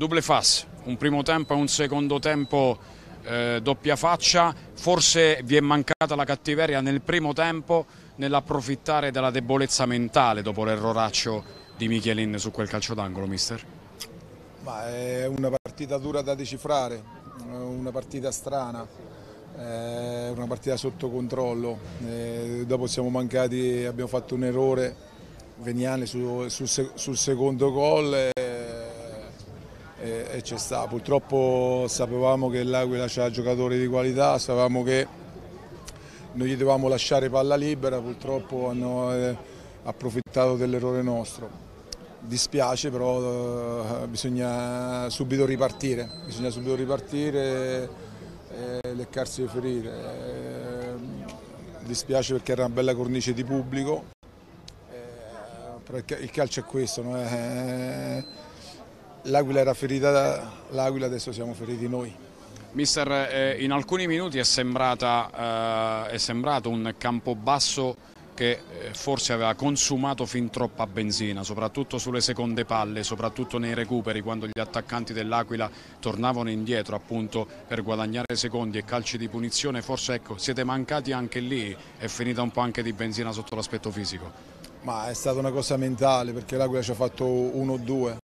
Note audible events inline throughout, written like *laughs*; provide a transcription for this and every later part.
Double fas, un primo tempo e un secondo tempo eh, doppia faccia, forse vi è mancata la cattiveria nel primo tempo nell'approfittare della debolezza mentale dopo l'erroraccio di Michelin su quel calcio d'angolo, mister? Ma è una partita dura da decifrare, una partita strana, una partita sotto controllo. dopo siamo mancati, abbiamo fatto un errore veniale sul, sul, sul secondo gol e, c'è sta. Purtroppo sapevamo che l'Aquila c'ha giocatori di qualità, sapevamo che non gli dovevamo lasciare palla libera, purtroppo hanno eh, approfittato dell'errore nostro. Dispiace però eh, bisogna subito ripartire, bisogna subito ripartire e leccarsi le ferite. Eh, dispiace perché era una bella cornice di pubblico, però il calcio è questo, no? Eh, L'Aquila era ferita l'Aquila, adesso siamo feriti noi. Mister, eh, in alcuni minuti è, sembrata, eh, è sembrato un campo basso che eh, forse aveva consumato fin troppa benzina, soprattutto sulle seconde palle, soprattutto nei recuperi, quando gli attaccanti dell'Aquila tornavano indietro appunto per guadagnare secondi e calci di punizione, forse ecco, siete mancati anche lì, è finita un po' anche di benzina sotto l'aspetto fisico. Ma è stata una cosa mentale perché l'Aquila ci ha fatto 1-2,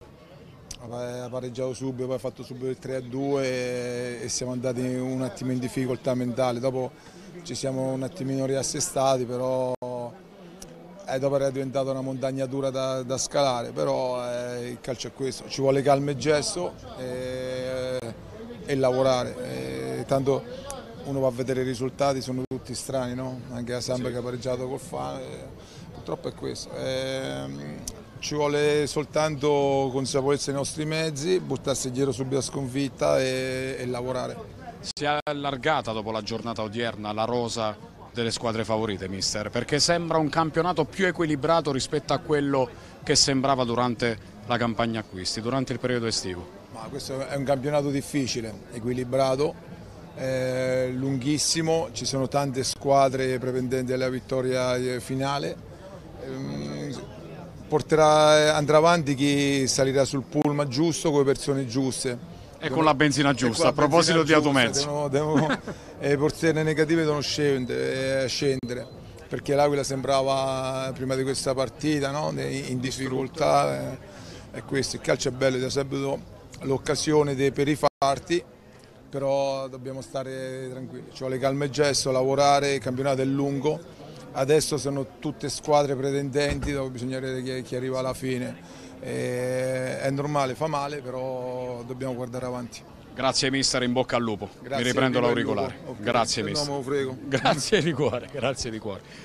ha pareggiato subito, poi ha fatto subito il 3-2 e, e siamo andati un attimo in difficoltà mentale, dopo ci siamo un attimino riassestati, però eh, dopo era diventata una montagna dura da, da scalare, però eh, il calcio è questo, ci vuole calma e gesto e, e lavorare, e, tanto uno va a vedere i risultati, sono tutti strani, no? anche la Samba sì. che ha pareggiato col Fane, purtroppo è questo. E, ci vuole soltanto consapevolezza dei nostri mezzi, buttarsi dietro subito a sconfitta e, e lavorare. Si è allargata dopo la giornata odierna la rosa delle squadre favorite, mister, perché sembra un campionato più equilibrato rispetto a quello che sembrava durante la campagna acquisti, durante il periodo estivo. Ma questo è un campionato difficile, equilibrato, eh, lunghissimo, ci sono tante squadre pretendenti alla vittoria finale. Eh, porterà, andrà avanti chi salirà sul pullman giusto con le persone giuste. E con la benzina giusta, a proposito di automezzi. Le *laughs* porzioni negative devono scendere, scendere perché l'Aquila sembrava prima di questa partita no? in difficoltà. Eh, è questo, il calcio è bello, ti ha sempre l'occasione per rifarti, però dobbiamo stare tranquilli, ci vuole calma e gesto, lavorare, il campionato è lungo, adesso sono tutte squadre pretendenti dove bisogna vedere chi, chi arriva alla fine. E è normale, fa male, però dobbiamo guardare avanti. Grazie mister, in bocca al lupo. Grazie, Mi riprendo l'auricolare. Grazie mister. Grazie di cuore, grazie di cuore.